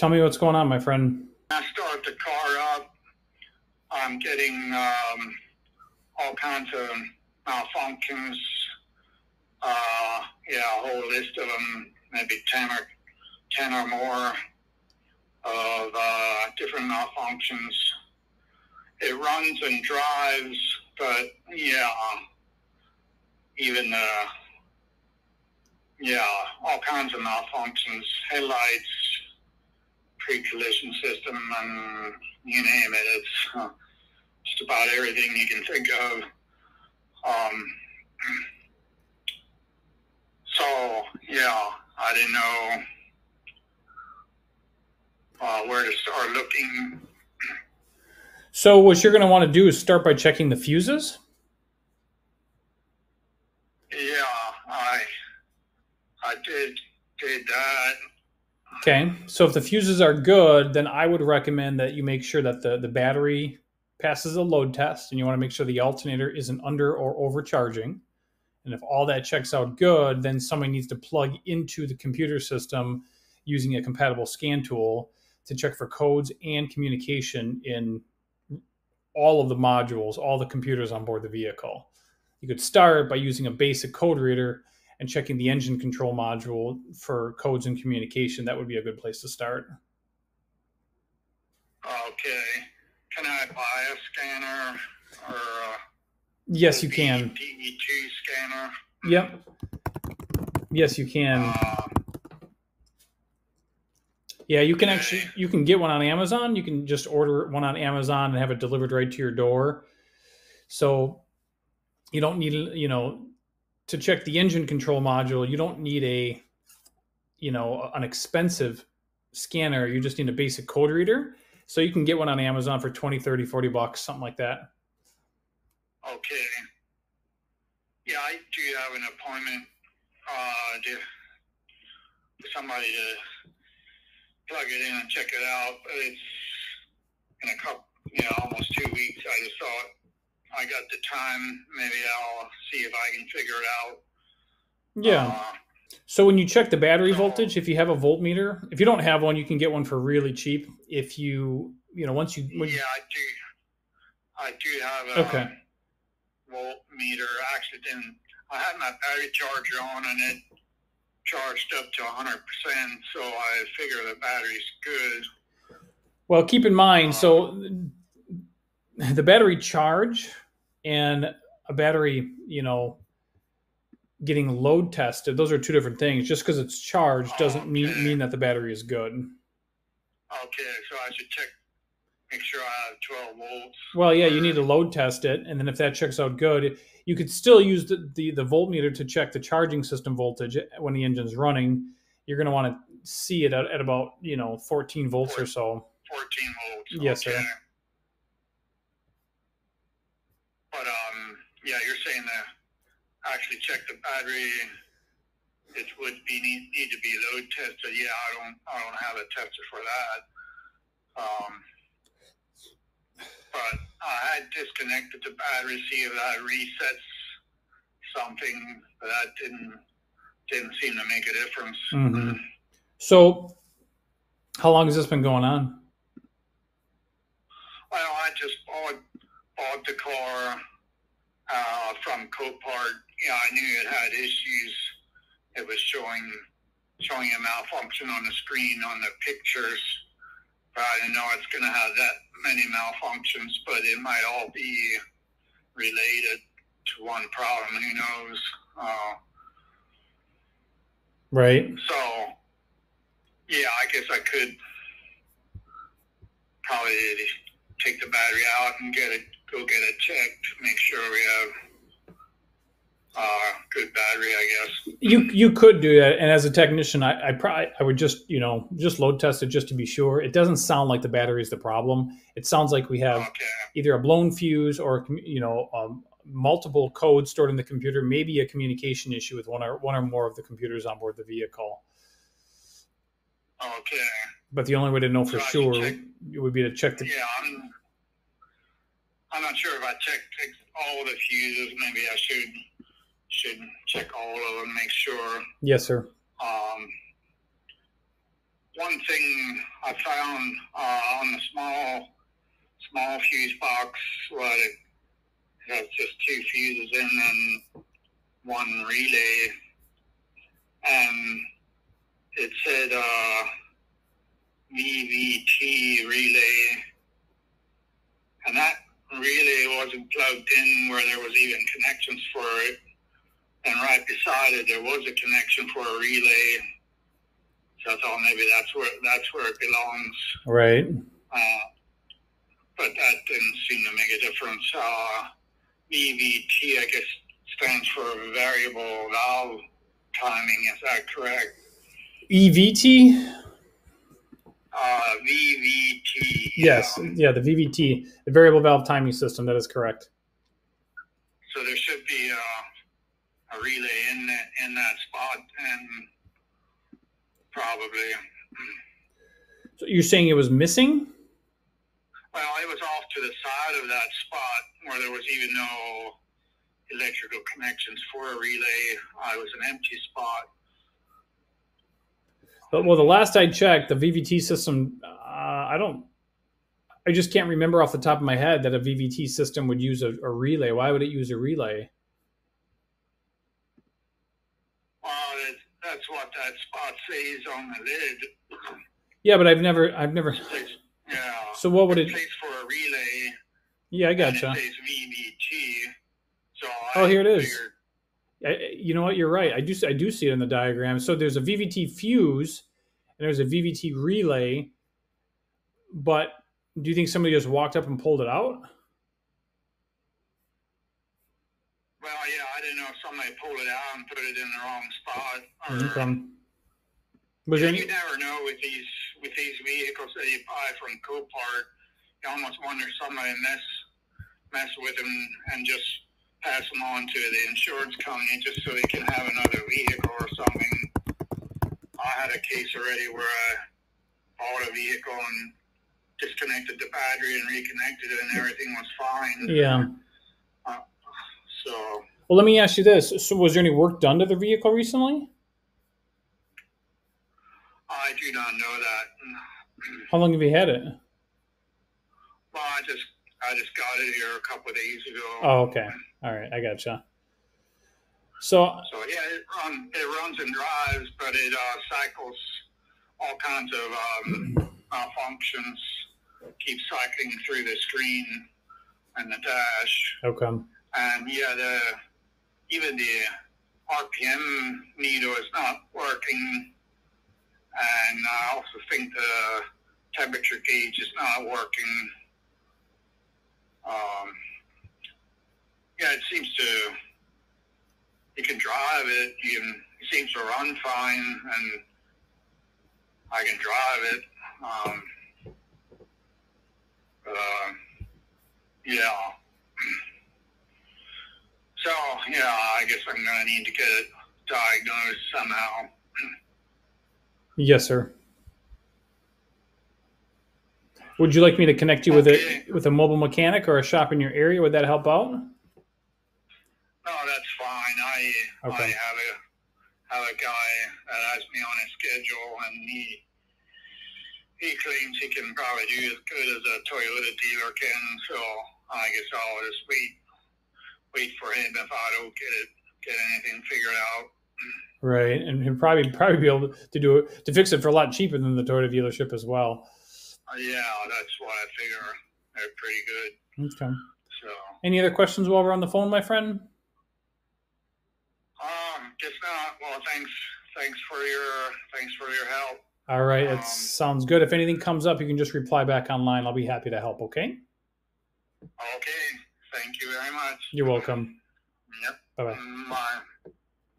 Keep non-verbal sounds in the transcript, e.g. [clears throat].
Tell me what's going on, my friend. I start the car up. I'm getting um, all kinds of malfunctions. Uh, yeah, a whole list of them, maybe 10 or, 10 or more of uh, different malfunctions. It runs and drives, but yeah, even uh, yeah, all kinds of malfunctions, headlights, pre-collision system, and you name it. It's uh, just about everything you can think of. Um, so yeah, I didn't know uh, where to start looking. So what you're going to want to do is start by checking the fuses. Yeah, I I did did that. Okay, so if the fuses are good, then I would recommend that you make sure that the, the battery passes a load test and you want to make sure the alternator isn't under or overcharging. And if all that checks out good, then somebody needs to plug into the computer system using a compatible scan tool to check for codes and communication in all of the modules, all the computers on board the vehicle. You could start by using a basic code reader and checking the engine control module for codes and communication, that would be a good place to start. Okay. Can I buy a scanner or a Yes, you can. DE2 scanner? Yep. Yes, you can. Um, Yeah, you can actually you can get one on Amazon. You can just order one on Amazon and have it delivered right to your door. So you don't need you know to check the engine control module, you don't need a you know an expensive scanner. You just need a basic code reader. So you can get one on Amazon for 20, 30, 40 bucks, something like that. okay. Yeah, I do have an appointment uh, to somebody to plug it in and check it out. But it's in a couple, you know, almost two weeks. I just thought I got the time. Maybe I'll see if I can figure it out. Yeah. Uh, So when you check the battery voltage, if you have a voltmeter, if you don't have one, you can get one for really cheap. If you, you know, once you, when, yeah, I do. I do have a Okay. voltmeter. Actually didn't. I had my battery charger on and it charged up to 100%. So I figure the battery's good. well, keep in mind, so the battery charge and a battery, you know, getting load tested, those are two different things. Just because it's charged doesn't mean Okay. mean that the battery is good. Okay, so I should check, make sure I have 12 volts. Well, yeah, you need to load test it, and then if that checks out good, you could still use the, the, the voltmeter to check the charging system voltage when the engine's running. You're going to want to see it at, at about you know 14 volts or so. 14 volts. Yes, sir. okay. But um, yeah, you're saying that actually check the battery. It would be need, need to be load tested. Yeah, I don't I don't have a tester for that. Um, but I had disconnected the battery, see if that resets something, but that didn't didn't seem to make a difference. Mhm. So, how long has this been going on? Well, I just bought bought the car uh, from Copart. Yeah, I knew it had issues. It was showing showing a malfunction on the screen on the pictures. But I didn't know it's going to have that many malfunctions. But it might all be related to one problem. Who knows? Uh, Right. so, yeah, I guess I could probably take the battery out and get it, go get it checked, make sure we have uh, good battery, I guess. You you could do that, and as a technician, I I probably I would just you know just load test it just to be sure. It doesn't sound like the battery is the problem. It sounds like we have Okay. either a blown fuse or you know um, multiple codes stored in the computer, maybe a communication issue with one or one or more of the computers on board the vehicle. Okay. But the only way to know for So sure check- would be to check the. Yeah, I'm. I'm not sure if I checked all the fuses. Maybe I should should check all of them, make sure. Yes, sir. Um, one thing I found uh, on the small small fuse box, what it has just two fuses in and one relay, and it said uh, VVT relay, and that relay wasn't plugged in where there was even connections for it. And right beside it, there was a connection for a relay. So I thought maybe that's where that's where it belongs. Right. Uh, but that didn't seem to make a difference. Uh, VVT, I guess, stands for variable valve timing. Is that correct? EVT. Uh, VVT. Yes. um, Yeah. The VVT, the variable valve timing system. That is correct. So there should be uh, a relay in that in that spot, and probably. So you're saying it was missing? Well, it was off to the side of that spot where there was even no electrical connections for a relay. Uh, it was an empty spot. But well, the last I checked, the VVT system, uh, I don't, I just can't remember off the top of my head that a VVT system would use a, a relay. Why would it use a relay? That, that's what that spot says on the lid. Yeah, but I've never, I've never. Yeah. So what would it says for a relay, Yeah, I gotcha. VVT. So Oh, I here it is. I, you know what? You're right. I do, I do see it in the diagram. So there's a VVT fuse, and there's a VVT relay. But do you think somebody just walked up and pulled it out? Well, yeah, I didn't know if somebody pulled it out and put it in the wrong spot. Or, mm-hmm. Okay. Was there you never know with these with these vehicles that you buy from Copart. You almost wonder somebody mess mess with them and just pass them on to the insurance company just so they can have another vehicle or something. I had a case already where I bought a vehicle and disconnected the battery and reconnected it and everything was fine. Yeah. Uh, so Well, let me ask you this. So was there any work done to the vehicle recently? I do not know that. How long have you had it? Well, I just I just got it here a couple of days ago. Oh, okay. All right, I gotcha. So, So yeah, it run it runs and drives, but it uh, cycles all kinds of um, [clears throat] uh, functions. Keeps cycling through the screen and the dash, okay. and yeah, the even the RPM needle is not working, and I also think the temperature gauge is not working. Um, yeah, it seems to. You can drive it. You can, it seems to run fine, and I can drive it. Um, but, uh, yeah. So yeah, I guess I'm gonna need to get it diagnosed somehow. Yes, sir. Would you like me to connect you with a with a mobile mechanic or a shop in your area? Would that help out? No, that's fine. I I have a have a guy that has me on his schedule, and he he claims he can probably do as good as a Toyota dealer can. So I guess I'll just wait wait for him if I don't get it get anything figured out. Right, and he'd probably probably be able to do it to fix it for a lot cheaper than the Toyota dealership as well. Uh, yeah, that's what I figure. They're pretty good. Okay. So Any other questions while we're on the phone, my friend? Guess not. Well, thanks thanks for your thanks for your help. All right, it Um, sounds good. If anything comes up, you can just reply back online. I'll be happy to help. Okay. Okay, thank you very much. You're welcome. Yep. Bye bye. Mm, Bye.